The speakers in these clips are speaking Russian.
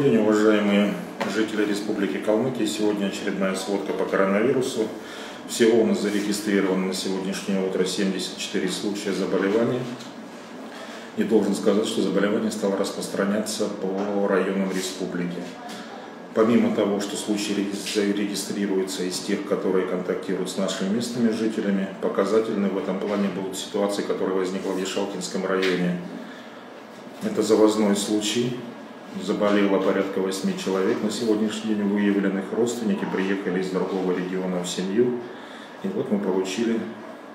День, уважаемые жители Республики Калмыкия. Сегодня очередная сводка по коронавирусу. Всего у нас зарегистрировано на сегодняшнее утро 74 случая заболевания. И должен сказать, что заболевание стало распространяться по районам республики. Помимо того, что случаи регистрируются из тех, которые контактируют с нашими местными жителями, показательны в этом плане будут ситуации, которые возникла в Ешалкинском районе. Это завозной случай, заболело порядка 8 человек. На сегодняшний день выявленных родственники приехали из другого региона в семью. И вот мы получили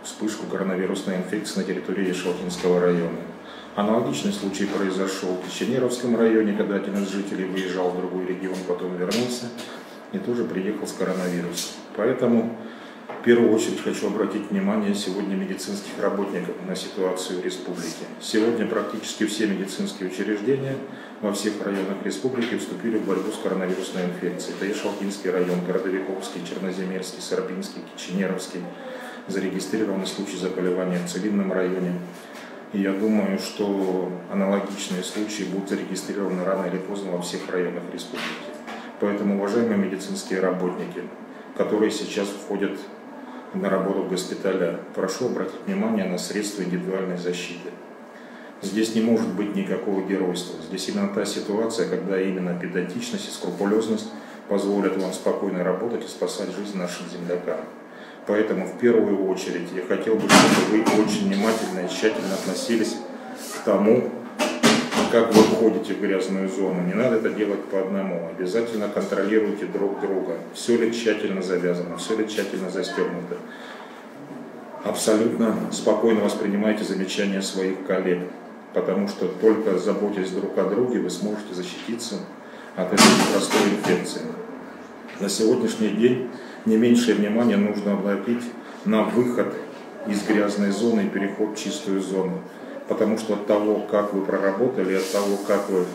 вспышку коронавирусной инфекции на территории Ешалкинского района. Аналогичный случай произошел в Печенеровском районе, когда один из жителей выезжал в другой регион, потом вернулся и тоже приехал с коронавирусом. Поэтому в первую очередь хочу обратить внимание сегодня медицинских работников на ситуацию в республике. Сегодня практически все медицинские учреждения во всех районах республики вступили в борьбу с коронавирусной инфекцией. Это Ешалкинский район, Городовиковский, Черноземельский, Сарапинский, Киченеровский. Зарегистрированы случаи заболевания в Целинном районе. И я думаю, что аналогичные случаи будут зарегистрированы рано или поздно во всех районах республики. Поэтому, уважаемые медицинские работники, которые сейчас входят на работу в госпиталя, прошу обратить внимание на средства индивидуальной защиты. Здесь не может быть никакого геройства. Здесь именно та ситуация, когда именно педантичность и скрупулезность позволят вам спокойно работать и спасать жизнь нашим землякам. Поэтому в первую очередь я хотел бы, чтобы вы очень внимательно и тщательно относились к тому, как вы входите в грязную зону. Не надо это делать по одному. Обязательно контролируйте друг друга. Все ли тщательно завязано, все ли тщательно застегнуто. Абсолютно спокойно воспринимайте замечания своих коллег, потому что только заботясь друг о друге, вы сможете защититься от этой непростой инфекции. На сегодняшний день не меньшее внимание нужно обратить на выход из грязной зоны и переход в чистую зону. Потому что от того, как вы проработали, от того, как вы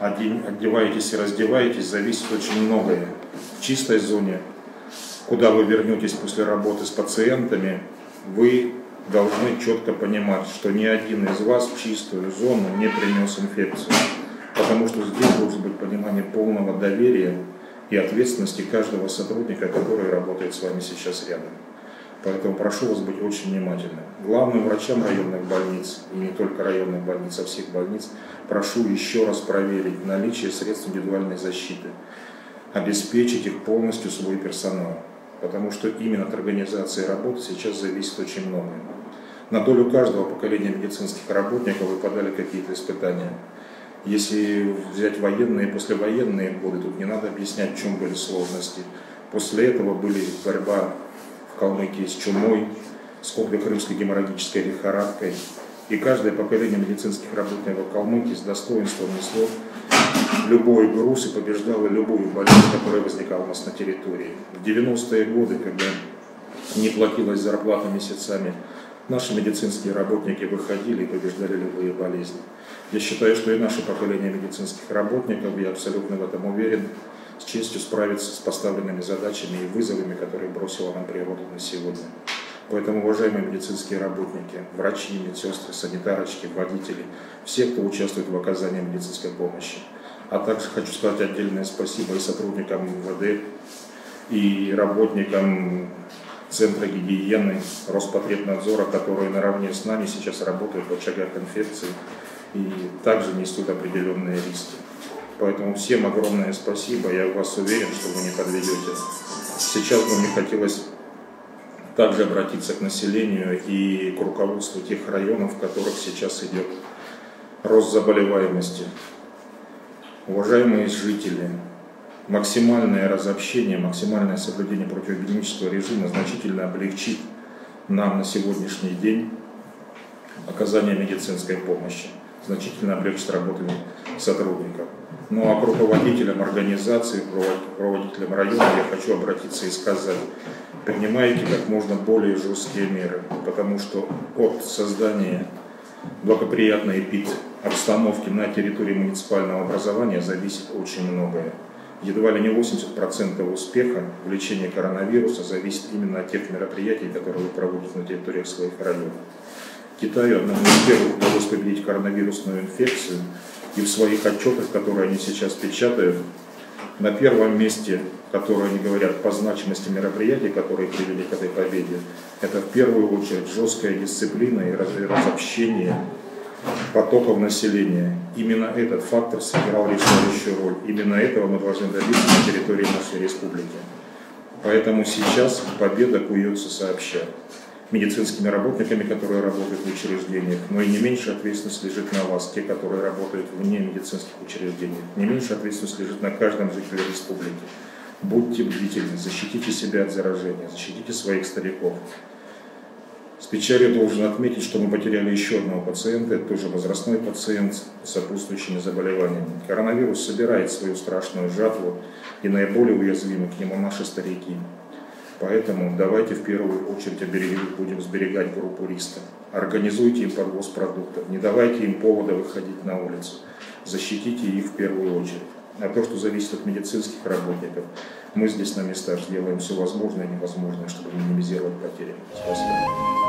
одеваетесь и раздеваетесь, зависит очень многое. В чистой зоне, куда вы вернетесь после работы с пациентами, вы должны четко понимать, что ни один из вас в чистую зону не принес инфекцию. Потому что здесь должен быть понимание полного доверия и ответственности каждого сотрудника, который работает с вами сейчас рядом. Поэтому прошу вас быть очень внимательным. Главным врачам районных больниц, и не только районных больниц, а всех больниц, прошу еще раз проверить наличие средств индивидуальной защиты, обеспечить их полностью свой персонал, потому что именно от организации работы сейчас зависит очень многое. На долю каждого поколения медицинских работников выпадали какие-то испытания. Если взять военные и послевоенные годы, тут не надо объяснять, в чем были сложности. После этого были борьба Калмыкии с чумой, с крымской геморрагической лихорадкой. И каждое поколение медицинских работников Калмыкии с достоинством несло любой груз и побеждало любую болезнь, которая возникала у нас на территории. В 90-е годы, когда не платилась зарплата месяцами, наши медицинские работники выходили и побеждали любые болезни. Я считаю, что и наше поколение медицинских работников, я абсолютно в этом уверен, с честью справится с поставленными задачами и вызовами, которые бросила нам природа на сегодня. Поэтому, уважаемые медицинские работники, врачи, медсестры, санитарочки, водители, все, кто участвует в оказании медицинской помощи. А также хочу сказать отдельное спасибо и сотрудникам МВД, и работникам Центра гигиены, Роспотребнадзора, которые наравне с нами сейчас работают в очагах инфекции и также несут определенные риски. Поэтому всем огромное спасибо, я в вас уверен, что вы не подведете. Сейчас бы мне хотелось также обратиться к населению и к руководству тех районов, в которых сейчас идет рост заболеваемости. Уважаемые жители, максимальное разобщение, максимальное соблюдение противоэпидемического режима значительно облегчит нам на сегодняшний день оказание медицинской помощи, значительно облегчит работу сотрудников. Ну а к руководителям организации, руководителям района я хочу обратиться и сказать, принимайте как можно более жесткие меры, потому что от создания благоприятной эпид обстановки на территории муниципального образования зависит очень многое едва ли не 80% успеха в лечении коронавируса зависит именно от тех мероприятий, которые вы проводите на территориях своих районов. Китаю, одному из первых удалось победить коронавирусную инфекцию, И в своих отчетах, которые они сейчас печатают, на первом месте, которое они говорят по значимости мероприятий, которые привели к этой победе, это в первую очередь жесткая дисциплина и разобщение потоков населения. Именно этот фактор сыграл решающую роль. Именно этого мы должны добиться на территории нашей республики. Поэтому сейчас победа куется сообща медицинскими работниками, которые работают в учреждениях, но и не меньше ответственность лежит на вас, те, которые работают вне медицинских учреждений. Не меньше ответственность лежит на каждом жителе республики. Будьте бдительны, защитите себя от заражения, защитите своих стариков. С печалью должен отметить, что мы потеряли еще одного пациента, это тоже возрастной пациент с сопутствующими заболеваниями. Коронавирус собирает свою страшную жатву, и наиболее уязвимы к нему наши старики. Поэтому давайте в первую очередь оберегать, будем сберегать группу риска. Организуйте им подвоз продуктов, не давайте им повода выходить на улицу. Защитите их в первую очередь. А то, что зависит от медицинских работников, мы здесь на местах сделаем все возможное и невозможное, чтобы минимизировать потери. Спасибо.